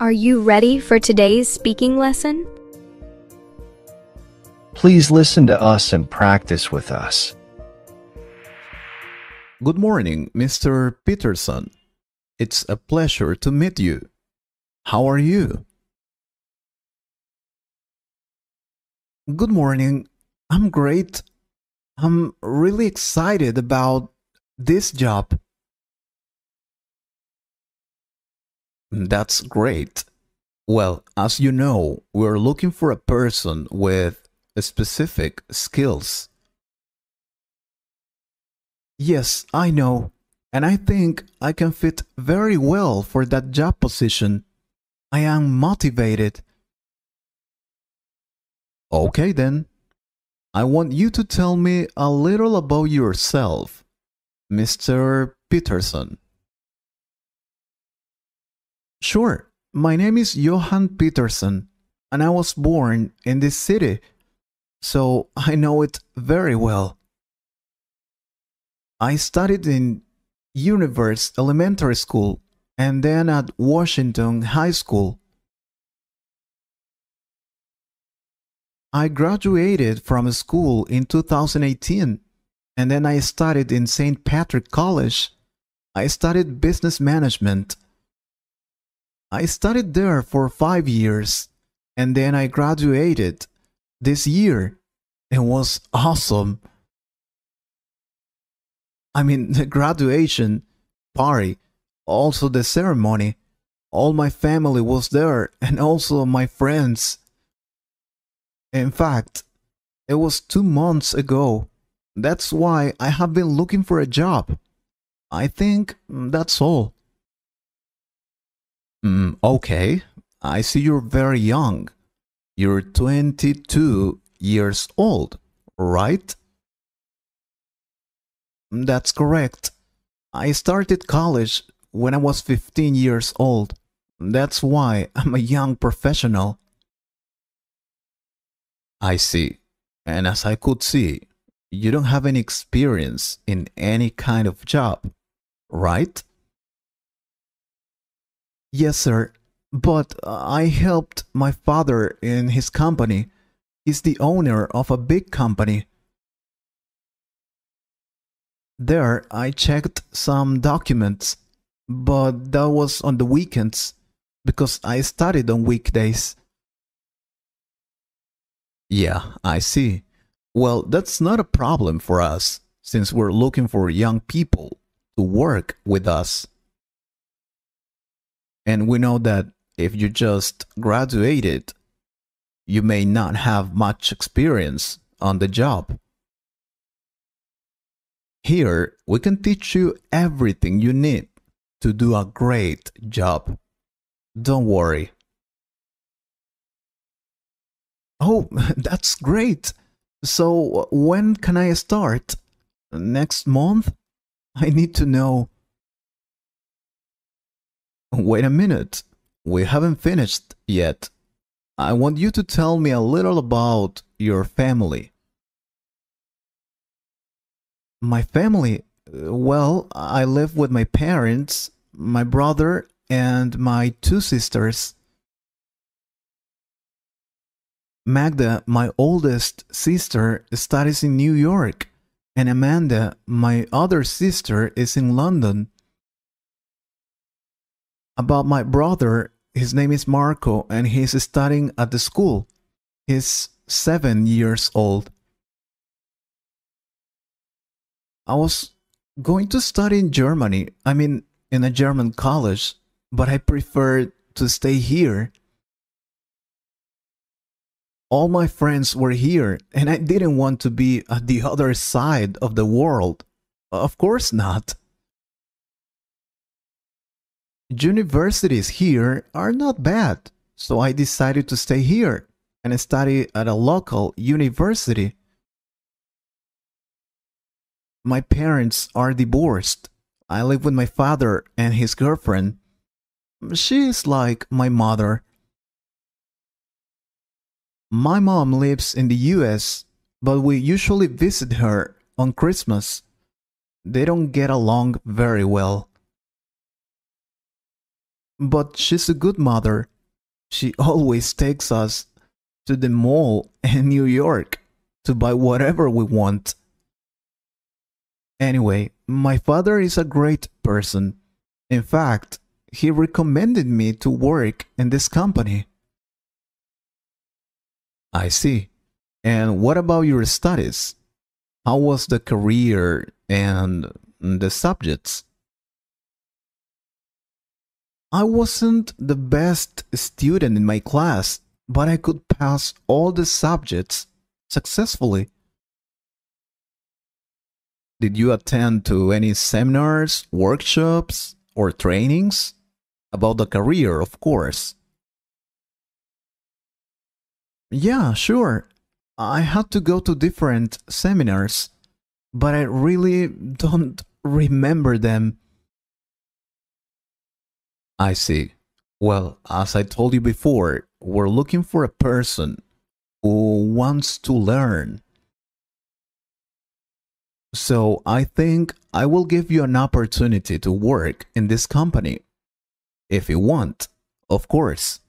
Are you ready for today's speaking lesson? Please listen to us and practice with us. Good morning, Mr. Peterson. It's a pleasure to meet you. How are you? Good morning. I'm great. I'm really excited about this job. That's great. Well, as you know, we're looking for a person with specific skills. Yes, I know, and I think I can fit very well for that job position. I am motivated. Okay, then. I want you to tell me a little about yourself, Mr. Peterson. Sure, my name is Johan Peterson, and I was born in this city, so I know it very well. I studied in Universe Elementary School and then at Washington High School. I graduated from school in 2018 and then I studied in St. Patrick College. I studied business management. I studied there for five years and then I graduated this year. It was awesome. I mean, the graduation party, also the ceremony, all my family was there and also my friends. In fact, it was two months ago. That's why I have been looking for a job. I think that's all. Mm, okay, I see you're very young. You're 22 years old, right? That's correct. I started college when I was 15 years old. That's why I'm a young professional. I see. And as I could see, you don't have any experience in any kind of job, right? Yes, sir. But uh, I helped my father in his company. He's the owner of a big company. There, I checked some documents, but that was on the weekends because I studied on weekdays. Yeah, I see. Well, that's not a problem for us since we're looking for young people to work with us. And we know that if you just graduated, you may not have much experience on the job. Here, we can teach you everything you need to do a great job. Don't worry. Oh, that's great. So, when can I start? Next month? I need to know. Wait a minute. We haven't finished yet. I want you to tell me a little about your family. My family? Uh, well, I live with my parents, my brother, and my two sisters. Magda, my oldest sister, studies in New York, and Amanda, my other sister, is in London. About my brother, his name is Marco, and he's studying at the school. He's seven years old. I was going to study in Germany, I mean, in a German college, but I preferred to stay here. All my friends were here, and I didn't want to be at the other side of the world. Of course not. Universities here are not bad, so I decided to stay here and study at a local university. My parents are divorced. I live with my father and his girlfriend. She is like my mother. My mom lives in the US, but we usually visit her on Christmas. They don't get along very well. But she's a good mother. She always takes us to the mall in New York to buy whatever we want. Anyway, my father is a great person. In fact, he recommended me to work in this company. I see. And what about your studies? How was the career and the subjects? I wasn't the best student in my class, but I could pass all the subjects successfully. Did you attend to any seminars, workshops, or trainings? About the career, of course. Yeah, sure. I had to go to different seminars, but I really don't remember them. I see. Well, as I told you before, we're looking for a person who wants to learn. So I think I will give you an opportunity to work in this company. If you want, of course.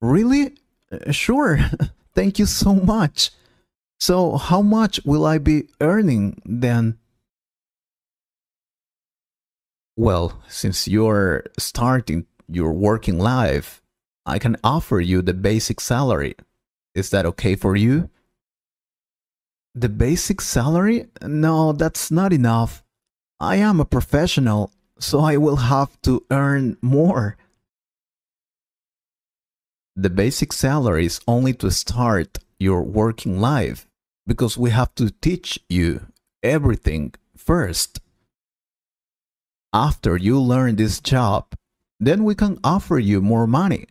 Really? Uh, Sure. Thank you so much. So, how much will I be earning then? Well, since you're starting your working life, I can offer you the basic salary. Is that okay for you? The basic salary? No, that's not enough. I am a professional, so I will have to earn more. The basic salary is only to start your working life because we have to teach you everything first. After you learn this job, then we can offer you more money.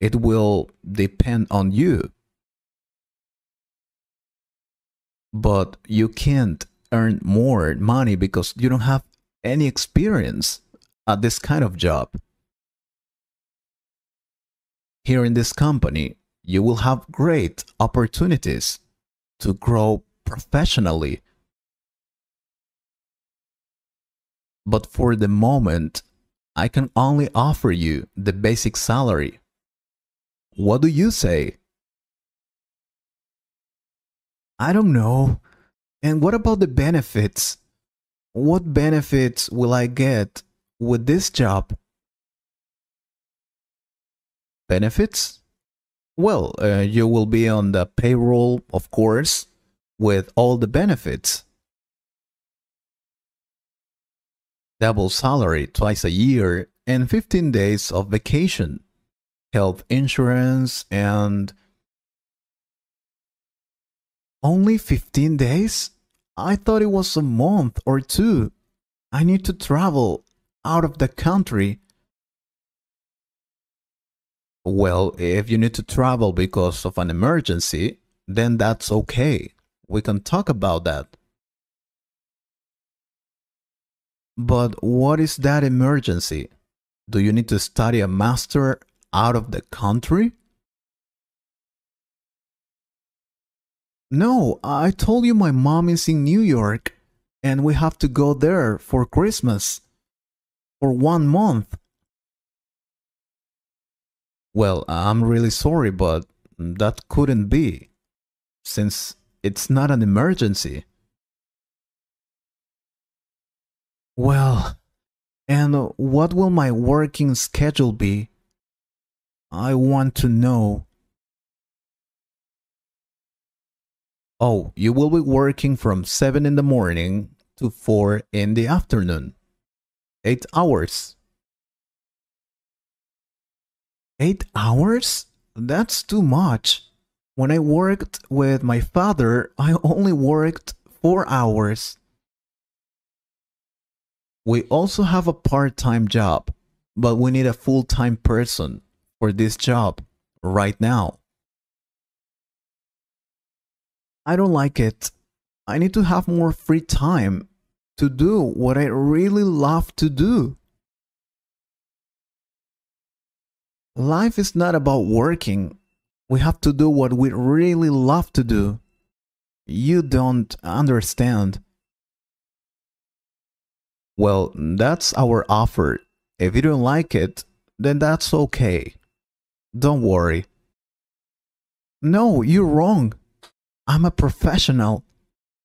It will depend on you. But you can't earn more money because you don't have any experience at this kind of job. Here in this company, you will have great opportunities to grow professionally. But for the moment, I can only offer you the basic salary. What do you say? I don't know. And what about the benefits? What benefits will I get with this job? Benefits? Well, uh, you will be on the payroll, of course, with all the benefits. Double salary twice a year and 15 days of vacation, health insurance, and. Only 15 days? I thought it was a month or two. I need to travel out of the country. Well, if you need to travel because of an emergency, then that's okay. We can talk about that. But what is that emergency? Do you need to study a master out of the country? No, I told you my mom is in New York and we have to go there for Christmas for one month. Well, I'm really sorry, but that couldn't be since it's not an emergency. Well, and what will my working schedule be? I want to know. Oh, you will be working from 7 in the morning to 4 in the afternoon. 8 hours. 8 hours? That's too much. When I worked with my father, I only worked 4 hours. We also have a part time job, but we need a full time person for this job right now. I don't like it. I need to have more free time to do what I really love to do. Life is not about working. We have to do what we really love to do. You don't understand. Well, that's our offer. If you don't like it, then that's okay. Don't worry. No, you're wrong. I'm a professional.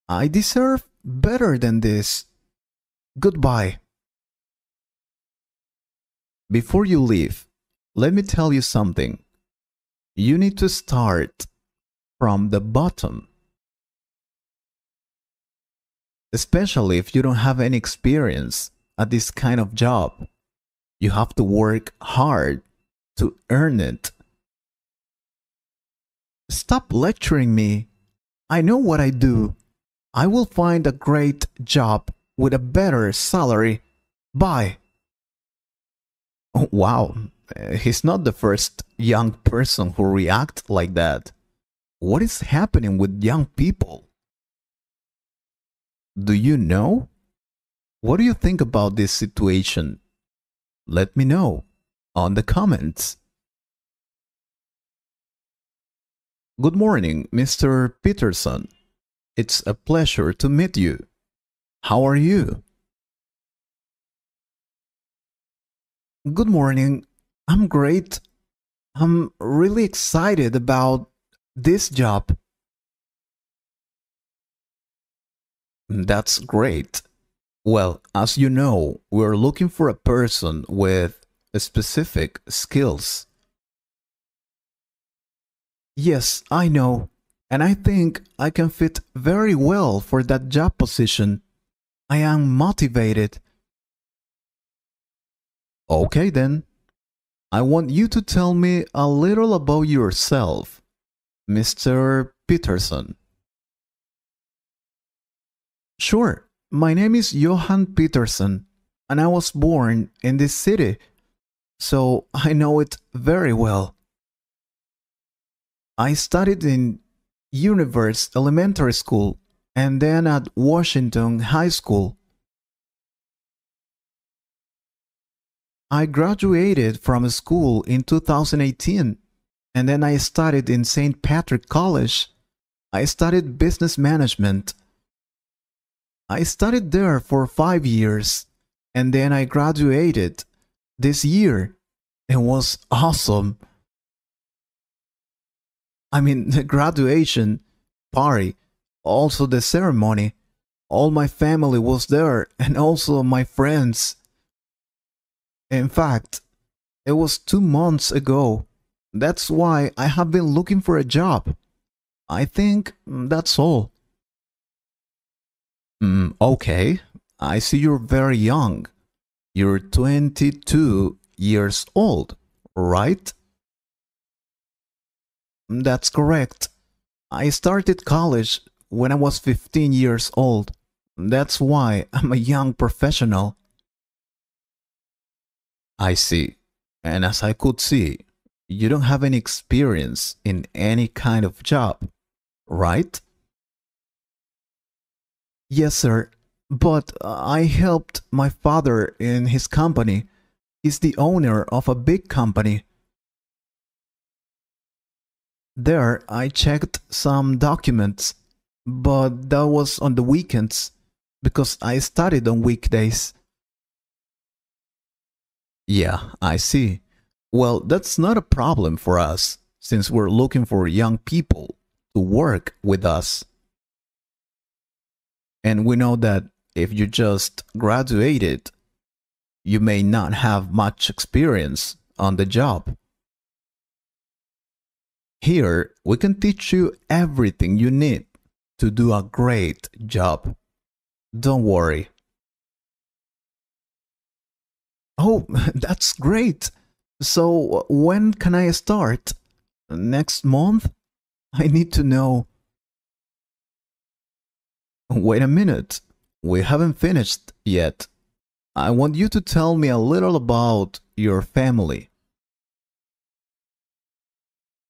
I deserve better than this. Goodbye. Before you leave, let me tell you something. You need to start from the bottom. Especially if you don't have any experience at this kind of job. You have to work hard to earn it. Stop lecturing me. I know what I do. I will find a great job with a better salary. Bye. Oh, wow, he's not the first young person who react like that. What is happening with young people? Do you know? What do you think about this situation? Let me know on the comments. Good morning, Mr. Peterson. It's a pleasure to meet you. How are you? Good morning. I'm great. I'm really excited about this job. That's great. Well, as you know, we're looking for a person with specific skills. Yes, I know, and I think I can fit very well for that job position. I am motivated. Okay then. I want you to tell me a little about yourself, Mr. Peterson. Sure, my name is Johan Peterson, and I was born in this city, so I know it very well. I studied in Univers Elementary School and then at Washington High School. I graduated from school in 2018 and then I studied in St. Patrick College. I studied business management. I studied there for five years and then I graduated this year. It was awesome. I mean, the graduation party, also the ceremony, all my family was there and also my friends. In fact, it was two months ago. That's why I have been looking for a job. I think mm, that's all. Mm, okay, I see you're very young. You're 22 years old, right? That's correct. I started college when I was 15 years old. That's why I'm a young professional. I see. And as I could see, you don't have any experience in any kind of job, right? Yes, sir. But uh, I helped my father in his company. He's the owner of a big company. There, I checked some documents, but that was on the weekends because I studied on weekdays. Yeah, I see. Well, that's not a problem for us since we're looking for young people to work with us. And we know that if you just graduated, you may not have much experience on the job. Here, we can teach you everything you need to do a great job. Don't worry. Oh, that's great. So, when can I start? Next month? I need to know. Wait a minute. We haven't finished yet. I want you to tell me a little about your family.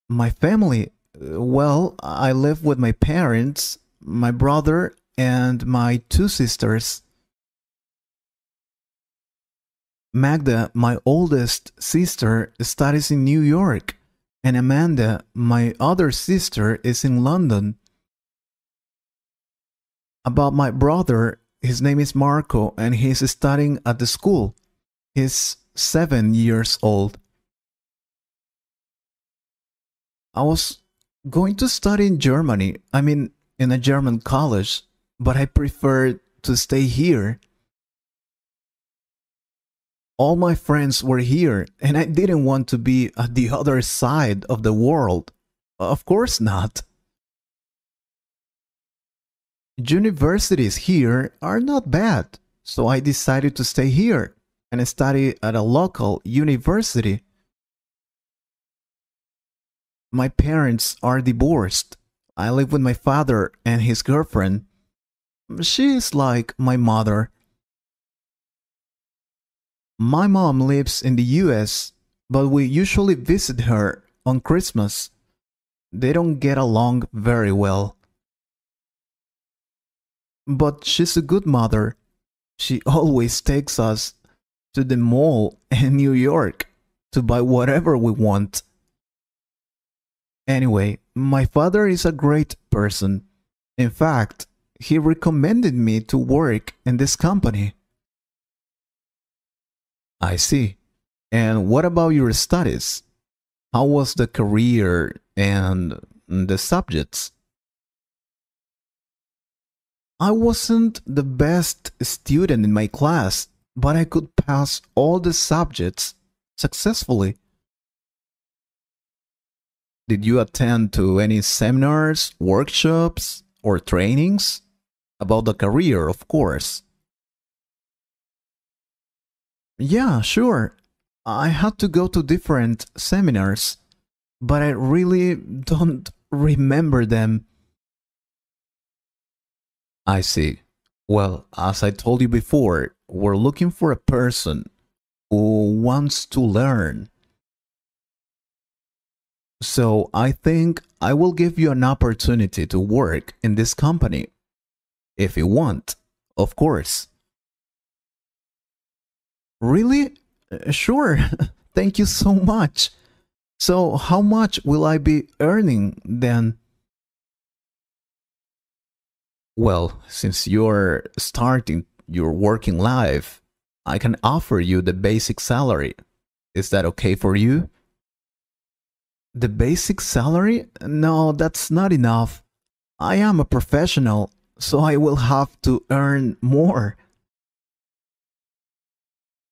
My family? Well, I live with my parents, my brother, and my two sisters. Magda, my oldest sister, studies in New York, and Amanda, my other sister, is in London. About my brother, his name is Marco, and he's studying at the school. He's seven years old. I was going to study in Germany, I mean, in a German college, but I preferred to stay here. All my friends were here, and I didn't want to be at the other side of the world. Of course not. Universities here are not bad, so I decided to stay here and study at a local university. My parents are divorced. I live with my father and his girlfriend. She is like my mother. My mom lives in the US, but we usually visit her on Christmas. They don't get along very well. But she's a good mother. She always takes us to the mall in New York to buy whatever we want. Anyway, my father is a great person. In fact, he recommended me to work in this company. I see. And what about your studies? How was the career and the subjects? I wasn't the best student in my class, but I could pass all the subjects successfully. Did you attend to any seminars, workshops, or trainings? About the career, of course. Yeah, sure. I had to go to different seminars, but I really don't remember them. I see. Well, as I told you before, we're looking for a person who wants to learn. So I think I will give you an opportunity to work in this company. If you want, of course. Really? Uh, Sure. Thank you so much. So, how much will I be earning then? Well, since you're starting your working life, I can offer you the basic salary. Is that okay for you? The basic salary? No, that's not enough. I am a professional, so I will have to earn more.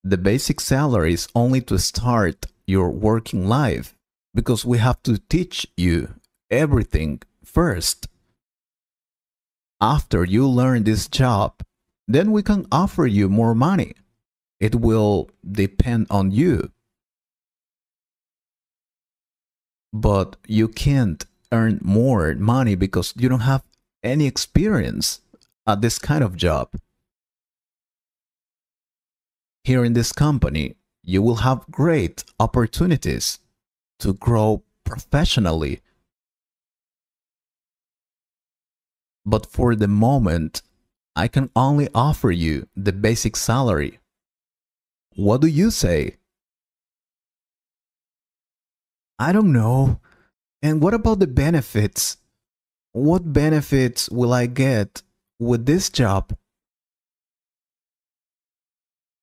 The basic salary is only to start your working life because we have to teach you everything first. After you learn this job, then we can offer you more money. It will depend on you. But you can't earn more money because you don't have any experience at this kind of job. Here in this company, you will have great opportunities to grow professionally. But for the moment, I can only offer you the basic salary. What do you say? I don't know. And what about the benefits? What benefits will I get with this job?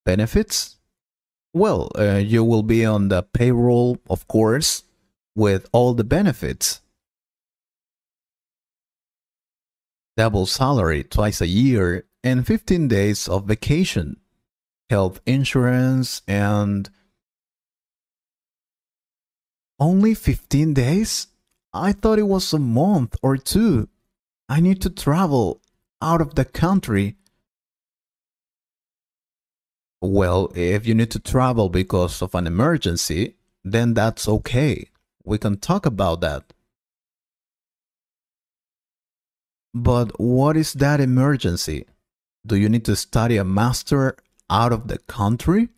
Benefits? Well, uh, you will be on the payroll, of course, with all the benefits. Double salary twice a year and 15 days of vacation, health insurance, and only 15 days? I thought it was a month or two. I need to travel out of the country. Well, if you need to travel because of an emergency, then that's okay. We can talk about that. But what is that emergency? Do you need to study a master out of the country?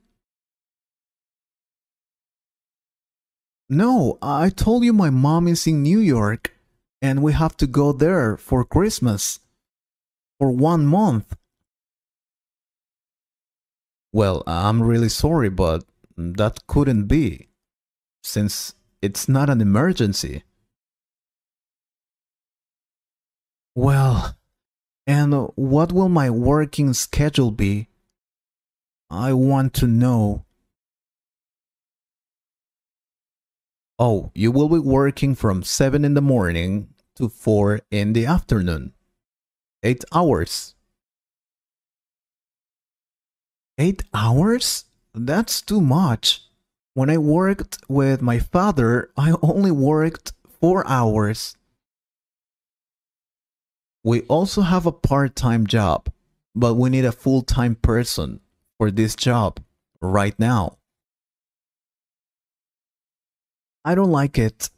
No, I told you my mom is in New York and we have to go there for Christmas for one month. Well, I'm really sorry, but that couldn't be since it's not an emergency. Well, and what will my working schedule be? I want to know. Oh, you will be working from 7 in the morning to 4 in the afternoon. 8 hours. 8 hours? That's too much. When I worked with my father, I only worked 4 hours. We also have a part time job, but we need a full time person for this job right now. I don't like it.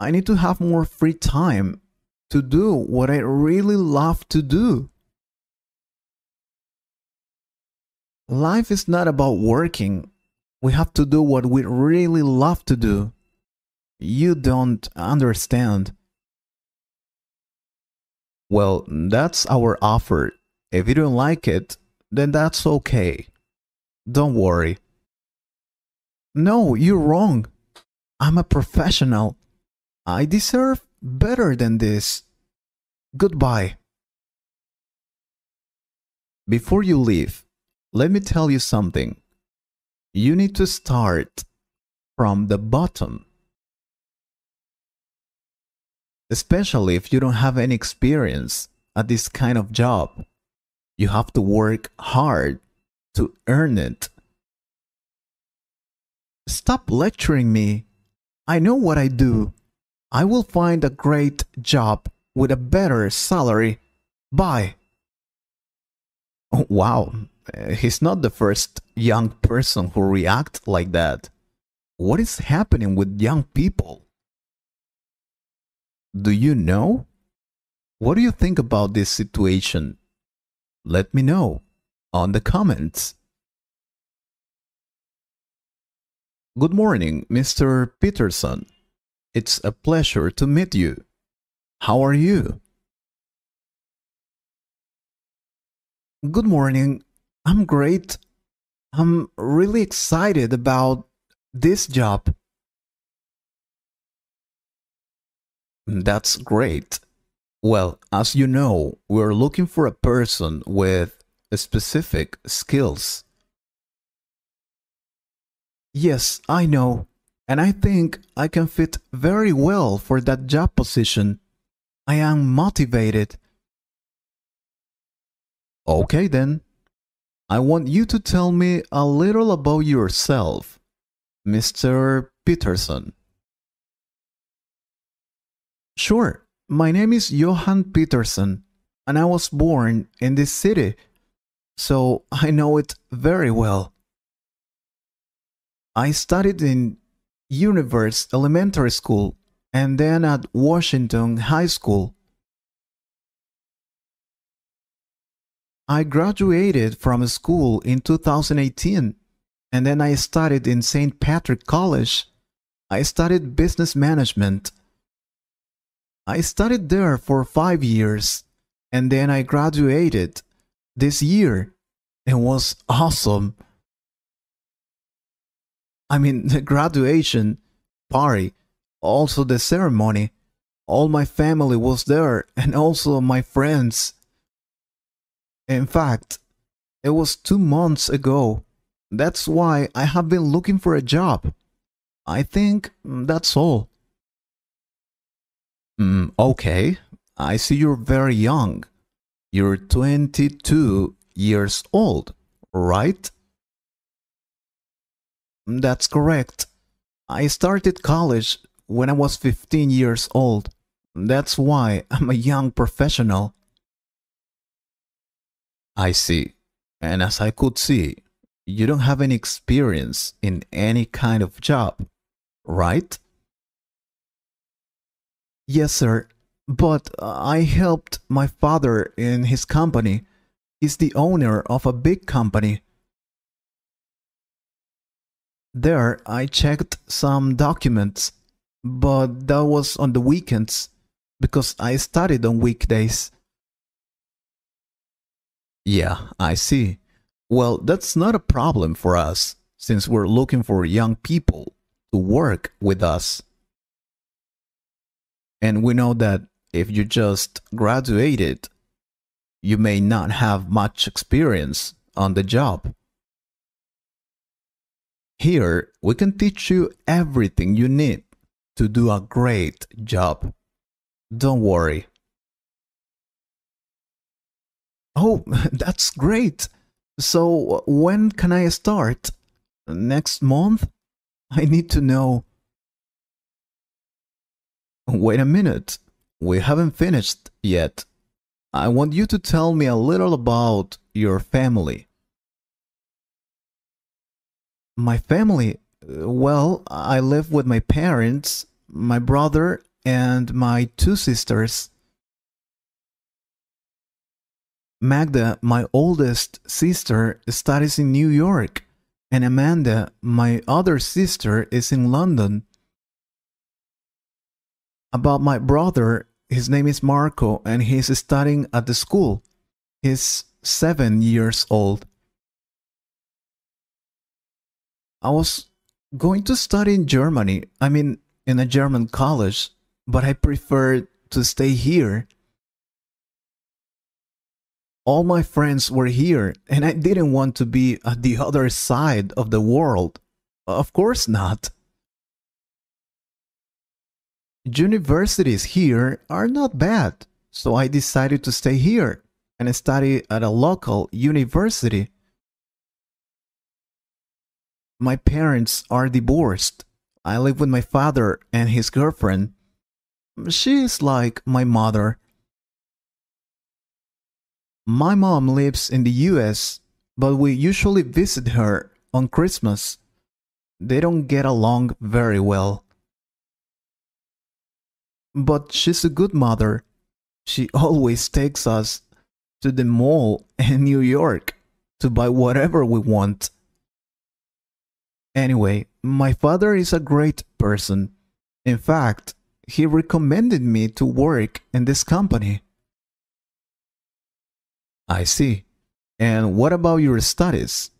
I need to have more free time to do what I really love to do. Life is not about working. We have to do what we really love to do. You don't understand. Well, that's our offer. If you don't like it, then that's okay. Don't worry. No, you're wrong. I'm a professional. I deserve better than this. Goodbye. Before you leave, let me tell you something. You need to start from the bottom. Especially if you don't have any experience at this kind of job. You have to work hard to earn it. Stop lecturing me. I know what I do. I will find a great job with a better salary. Bye. Oh, wow, he's not the first young person who reacts like that. What is happening with young people? Do you know? What do you think about this situation? Let me know on the comments. Good morning, Mr. Peterson. It's a pleasure to meet you. How are you? Good morning. I'm great. I'm really excited about this job. That's great. Well, as you know, we're looking for a person with specific skills. Yes, I know. And I think I can fit very well for that job position. I am motivated. Okay then. I want you to tell me a little about yourself, Mr. Peterson. Sure, my name is Johan Peterson, and I was born in this city, so I know it very well. I studied in Universe Elementary School and then at Washington High School. I graduated from school in 2018 and then I studied in St. Patrick College. I studied business management. I studied there for five years and then I graduated this year. It was awesome. I mean, the graduation party, also the ceremony, all my family was there and also my friends. In fact, it was two months ago. That's why I have been looking for a job. I think mm, that's all. Mm, okay, I see you're very young. You're 22 years old, right? That's correct. I started college when I was 15 years old. That's why I'm a young professional. I see. And as I could see, you don't have any experience in any kind of job, right? Yes, sir. But uh, I helped my father in his company. He's the owner of a big company. There, I checked some documents, but that was on the weekends because I studied on weekdays. Yeah, I see. Well, that's not a problem for us since we're looking for young people to work with us. And we know that if you just graduated, you may not have much experience on the job. Here, we can teach you everything you need to do a great job. Don't worry. Oh, that's great. So, when can I start? Next month? I need to know. Wait a minute. We haven't finished yet. I want you to tell me a little about your family. My family? Uh, well, I live with my parents, my brother, and my two sisters. Magda, my oldest sister, studies in New York, and Amanda, my other sister, is in London. About my brother, his name is Marco, and he's studying at the school. He's seven years old. I was going to study in Germany, I mean, in a German college, but I preferred to stay here all my friends were here, and I didn't want to be at the other side of the world. Of course not. Universities here are not bad, so I decided to stay here and study at a local university. My parents are divorced. I live with my father and his girlfriend. She is like my mother. My mom lives in the US, but we usually visit her on Christmas. They don't get along very well. But she's a good mother. She always takes us to the mall in New York to buy whatever we want. Anyway, my father is a great person. In fact, he recommended me to work in this company. I see. And what about your studies?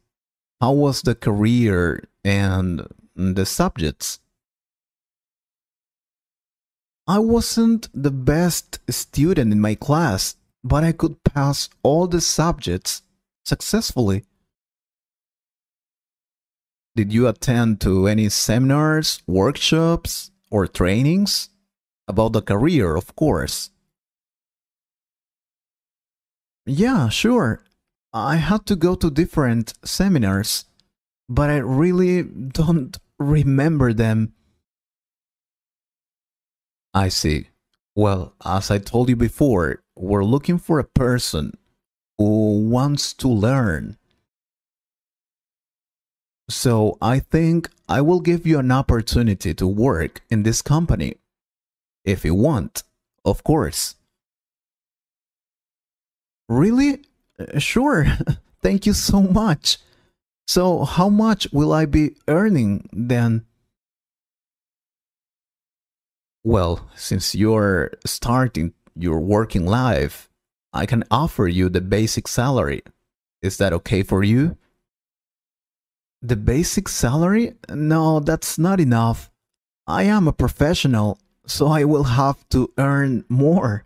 How was the career and the subjects? I wasn't the best student in my class, but I could pass all the subjects successfully. Did you attend to any seminars, workshops, or trainings? About the career, of course. Yeah, sure. I had to go to different seminars, but I really don't remember them. I see. Well, as I told you before, we're looking for a person who wants to learn. So I think I will give you an opportunity to work in this company. If you want, of course. Really? Uh, sure. Thank you so much. So, how much will I be earning then? Well, since you're starting your working life, I can offer you the basic salary. Is that okay for you? The basic salary? No, that's not enough. I am a professional, so I will have to earn more.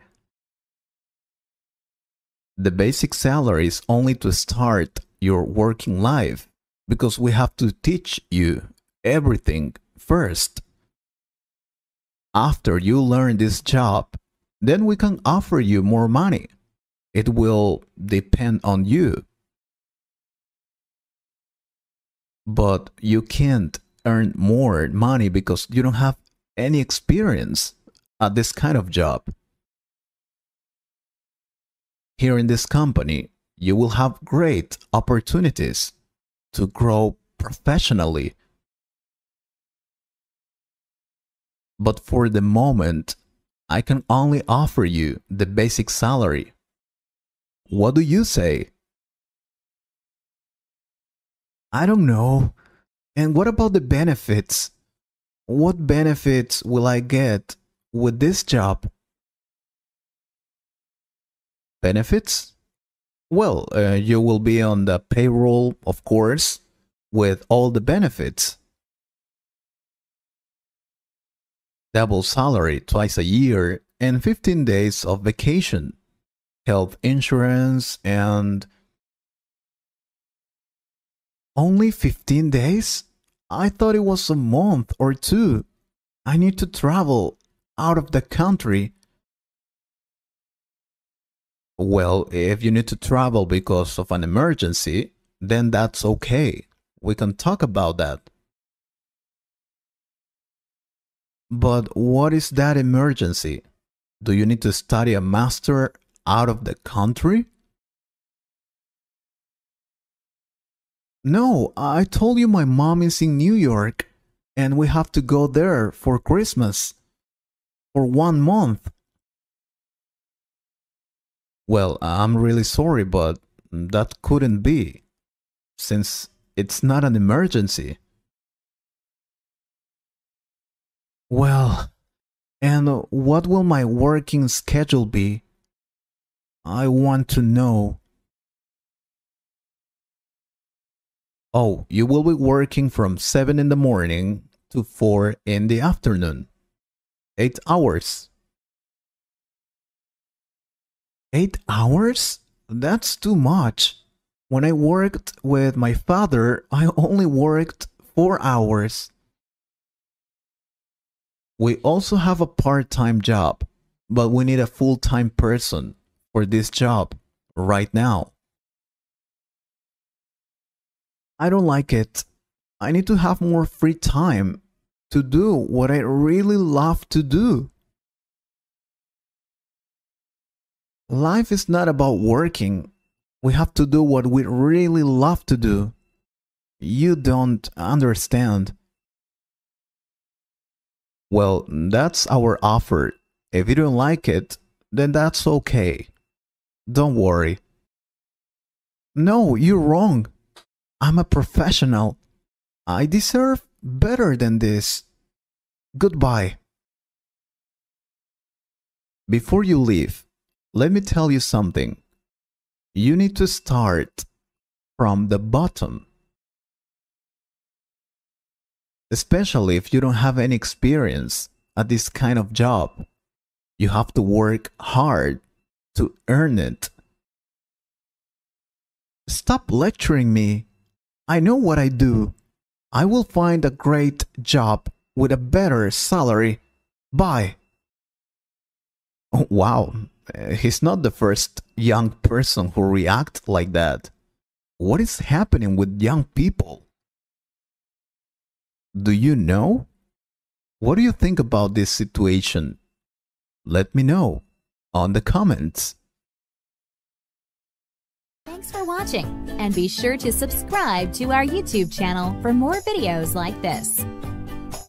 The basic salary is only to start your working life because we have to teach you everything first. After you learn this job, then we can offer you more money. It will depend on you. But you can't earn more money because you don't have any experience at this kind of job. Here in this company, you will have great opportunities to grow professionally. But for the moment, I can only offer you the basic salary. What do you say? I don't know. And what about the benefits? What benefits will I get with this job? benefits? Well, uh, you will be on the payroll, of course, with all the benefits. Double salary twice a year and 15 days of vacation, health insurance, and. Only 15 days? I thought it was a month or two. I need to travel out of the country. Well, if you need to travel because of an emergency, then that's okay. We can talk about that. But what is that emergency? Do you need to study a master out of the country? No, I told you my mom is in New York and we have to go there for Christmas for one month. Well, I'm really sorry, but that couldn't be since it's not an emergency. Well, and what will my working schedule be? I want to know. Oh, you will be working from 7 in the morning to 4 in the afternoon. 8 hours. 8 hours? That's too much. When I worked with my father, I only worked 4 hours. We also have a part time job, but we need a full time person for this job right now. I don't like it. I need to have more free time to do what I really love to do. Life is not about working. We have to do what we really love to do. You don't understand. Well, that's our offer. If you don't like it, then that's okay. Don't worry. No, you're wrong. I'm a professional. I deserve better than this. Goodbye. Before you leave, let me tell you something. You need to start from the bottom. Especially if you don't have any experience at this kind of job. You have to work hard to earn it. Stop lecturing me. I know what I do. I will find a great job with a better salary. Bye. Oh, wow, he's not the first young person who reacts like that. What is happening with young people? Do you know? What do you think about this situation? Let me know on the comments. Thanks for watching, and be sure to subscribe to our YouTube channel for more videos like this.